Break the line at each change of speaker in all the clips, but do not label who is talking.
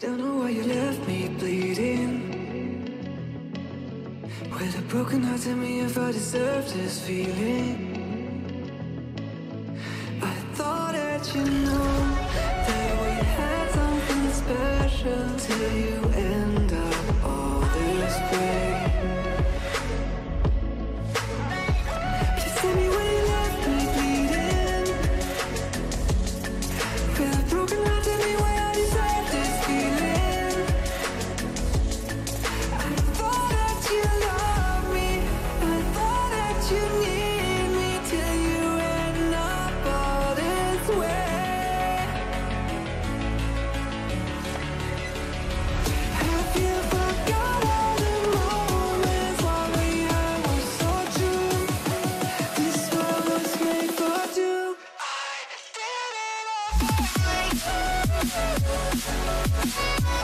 Don't know why you left me bleeding. With a broken heart, tell me if I deserve this feeling. I thought that you know that we had something special till you.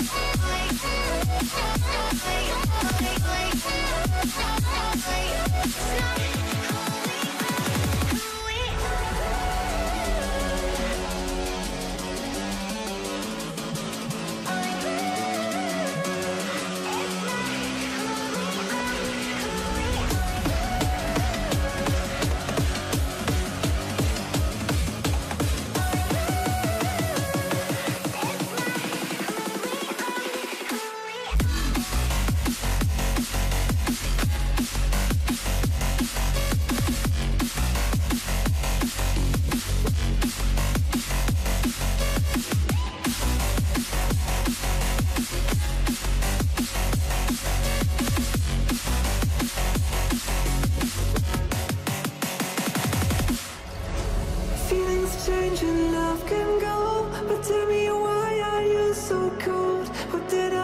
It's not change and love can go But tell me why are you so cold? What did I